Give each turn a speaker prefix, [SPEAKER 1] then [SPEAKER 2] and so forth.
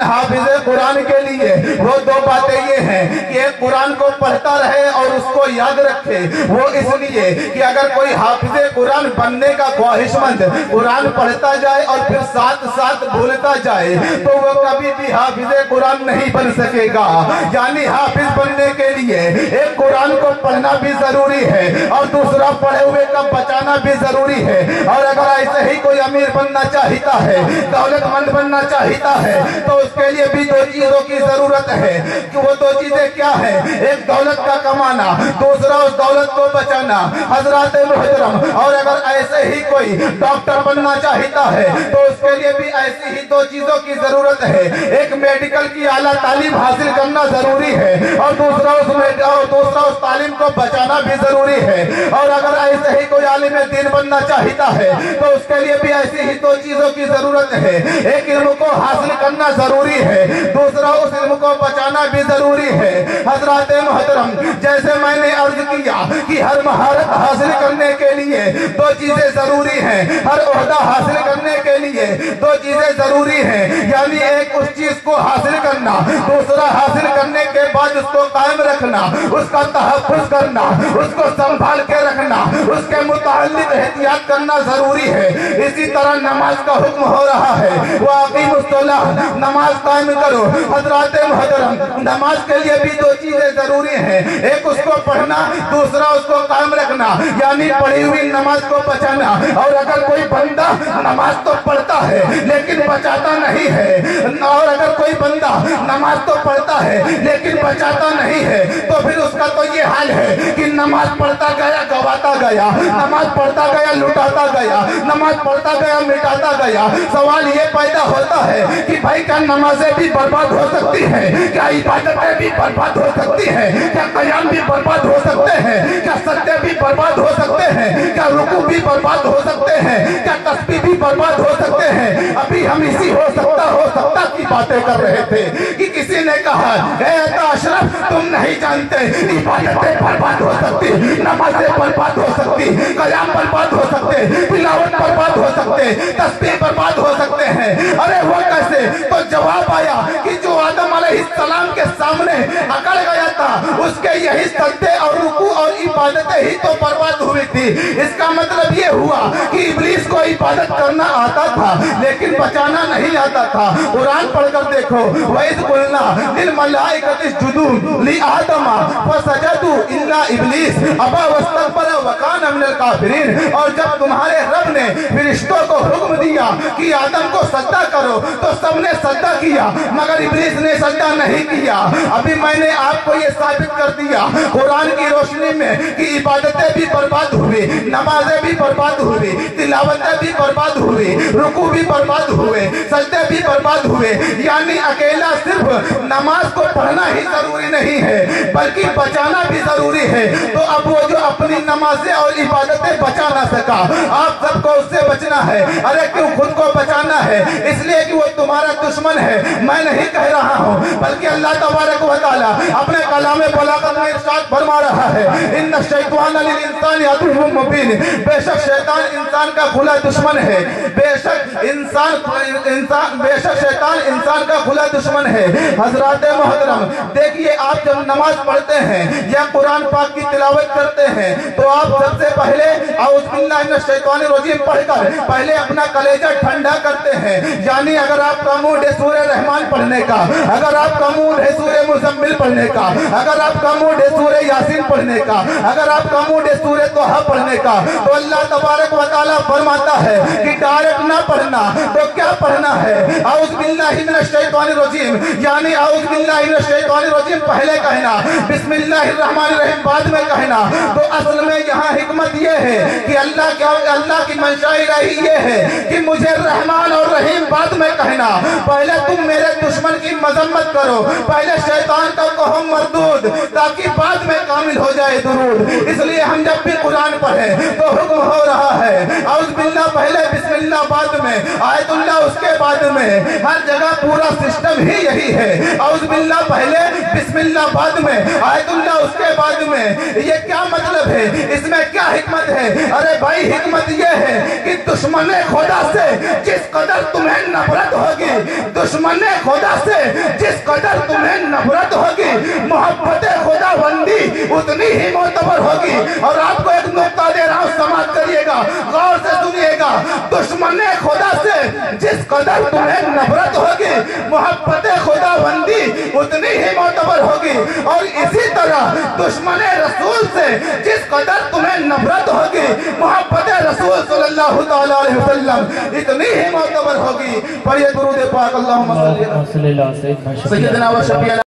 [SPEAKER 1] हाफिज कुरान के लिए। वो दो बातें ये हैं कि एक कुरान को पढ़ता रहे और उसको याद रखे। वो इसलिए कि अगर कोई हाफिज कुरान बनने का ख्वाहिशमंद कुरान पढ़ता जाए और फिर साथ साथ भूलता जाए तो वो कभी भी हाफिज कुरान नहीं बन सकेगा। यानी हाफिज बनने के लिए एक कुरान को पढ़ना भी ज़रूरी है और दूसरा पढ़े हुए का बचाना भी ज़रूरी है। और अगर ऐसे ही कोई अमीर बनना चाहता है, दौलतमंद बनना चाहता है तो उसके लिए भी दो चीज़ों की ज़रूरत है कि वो दो चीज़ें क्या है। एक दौलत का कमाना, दूसरा उस दौलत को बचाना, हज़रत मोहतरम। और अगर ऐसे ही कोई डॉक्टर बनना चाहता है तो उसके लिए भी ऐसी ही दो चीज़ों की ज़रूरत है। एक मेडिकल की आला तालीम हासिल करना ज़रूरी है, और दूसरा उस और दूसरा उस तालीम को बचाना भी ज़रूरी है। और अगर ऐसे ही कोई आलिम दिन बनना चाहता है तो उसके लिए भी ऐसी ही दो चीज़ों की ज़रूरत है। एक इल्म को हासिल करना ज़रूरी है। दूसरा, उस इल्म को बचाना भी ज़रूरी है। हज़रत मोहतरम, जैसे मैंने अर्ज़ किया कि हर महारत हासिल करने के लिए दो चीज़ें ज़रूरी हैं। हर ओहदा हासिल करने के लिए दो चीज़ें ज़रूरी हैं। यानी एक, उस चीज़ को हासिल करना। दूसरा, हासिल करने के बाद उसको कायम रखना। उसका तहफुज करना। उसको संभाल के रखना। उसके मुतालिक एहतियात करना ज़रूरी है। इसी तरह नमाज़ का हुक्म हो रहा है। वाकई मुस्तला, नमाज़ कायम करो। हजरात मुहतरम नमाज़ के लिए भी दो चीज़ें ज़रूरी हैं। एक उसको पढ़ना रखना यानी पढ़ी हुई नमाज़ को बचाना और अगर कोई बंदा नमाज़ तो पढ़ता है, लेकिन बचाता नहीं है, और अगर कोई बंदा नमाज़ तो पढ़ता है, लेकिन बचाता नहीं है तो फिर उसका तो ये हाल है कि नमाज़ पढ़ता गया, गवाता गया, नमाज़ पढ़ता गया, लुटाता गया, नमाज़ पढ़ता गया, मिटाता गया। सवाल ये पैदा होता है कि भाई, क्या नमाजें भी बर्बाद हो सकती है? क्या इबादतें भी बर्बाद हो सकती है? क्या कयाम भी बर्बाद हो सकते हैं? क्या सत्य भी बर्बाद हो सकते हैं। क्या रुकू भी बर्बाद हो सकते हैं? क्या तस्बी भी बर्बाद हो सकते हैं? अभी हम इसी हो सकता हो सकता की बातें कर रहे थे कि किसी ने कहा अशरफ, तुम नहीं जानते, इबादतें बर्बाद हो सकती, नमाजें बर्बाद हो सकती, कयाम बर्बाद हो सकते, तिलावत बर्बाद हो सकते तस्बी बर्बाद हो सकते हैं। अरे वो कैसे? तो जवाब आया कि जो आदम सलाम के सामने अकड़ गया था, उसके यही सत्य और रुकू इबादतें ही तो बर्बाद हुई थी। इसका मतलब ये हुआ कि इबलीस को इबादत करना आता था, लेकिन बचाना नहीं आता था। कुरान पढ़कर देखो, वैद बोलना दिल मलाइकत जुदू ली आदमा, फसजदू इल्ला इबलीस, अबा वस्तकबर वकान मिनल काफिरीन। और जब तुम्हारे रब ने फरिश्तों को हुक्म दिया कि आदम को सजदा करो तो सबने सजदा किया, मगर इबलीस ने सजदा नहीं किया। अभी मैंने आपको ये साबित कर दिया, कुरान की रोशनी में कि इबादतें भी बर्बाद हुई नमाजें भी बर्बाद हुई तिलावतें भी बर्बाद हुई रुकू भी बर्बाद हुए, सजदे भी बर्बाद हुए। यानी अकेला सिर्फ़ नमाज़ को पढ़ना ही ज़रूरी नहीं है, बल्कि बचाना भी ज़रूरी है। तो अब वो जो अपनी नमाजें और इबादतें बचा ना सका, आप सबको उससे बचना है। अरे क्यों खुद को बचाना है? इसलिए कि वो तुम्हारा दुश्मन है। मैं नहीं कह रहा हूँ, बल्कि अल्लाह तबारक व तआला अपने कलाम बलागत में इरशाद फरमा रहा है। इन शैतान इंसान मुबीन। बेशक शैतान इंसान का खुला दुश्मन है। बेशक इंसान इंसान बेशक शैतान इंसान का खुला दुश्मन है। हज़रत मोहतरम, देखिए आप जब नमाज़ पढ़ते हैं या कुरान पाक की तिलावत करते हैं तो आप सबसे पहले शैतान रजीम पढ़कर पहले अपना कलेजा ठंडा करते हैं। यानी अगर आपका मूड है सूर्य रहमान पढ़ने का, अगर आपका मूड है सूर्य मुजम्मिल पढ़ने का, अगर आपका मूड है सूर्य यासीन पढ़ने का अगर आपका मूड है सूर्य तोहा पढ़ने का। तो अल्लाह तबारक व तआला फरमाता है कि डायरेक्ट ना पढ़ना तो क्या पढ़ना है? आउज बिल्लाहि मिनश शैतानिर रजीम। यानी आउज बिल्लाहि मिनश शैतानिर रजीम, पहले कहना रहमानिर रहीम, बाद में कहना। तो असल में यहाँ हिकमत ये है कि अल्लाह क्या, अल्लाह की मंशाई रही ये है कि मुझे रहमान और रहीम बाद में कहना। पहले तुम मेरे दुश्मन की मजम्मत करो। पहले शैतान का कहो मरदूद, ताकि बाद में कामिल हो जाए दुरूद। इसलिए हम जब भी कुरान पढ़े तो हुक्म हो रहा है बिल्ला, पहले बिस्मिल्लाह बाद में आयतुल्लाह उसके बाद में। हर जगह पूरा सिस्टम ही यही है। बिल्ला, पहले बिस्मिल्लाह बाद में आयतुल्लाह उसके बाद में। ये क्या मतलब है? इसमें क्या हिकमत है? अरे भाई, हिकमत ये है कि दुश्मन खुदा से जिस कदर तुम्हें नफरत होगी, दुश्मन खुदा से जिस कदर तुम्हें नफरत होगी, मोहब्बत बंदी उतनी ही मोतबर होगी। और आपको एक नुकता दे रहा हूँ समाज करिएगा गौर से सुनिएगा। दुश्मन खुदा से जिस कदर तुम्हें नफरत होगी मोहब्बत खुदा बंदी उतनी ही मोतबर होगी। और इसी तरह दुश्मन रसूल से जिस कदर तुम्हें नफरत होगी मोहब्बत रसूल सल्लल्लाहु अलैहि वसल्लम इतनी ही मोतबर होगी। पढ़िए गुरुदेव पाक अल्लाहुम्मा सल्ली अला
[SPEAKER 2] सल्लल्लाहु अलैहि वसल्लम।
[SPEAKER 1] सैयदना व शफीअना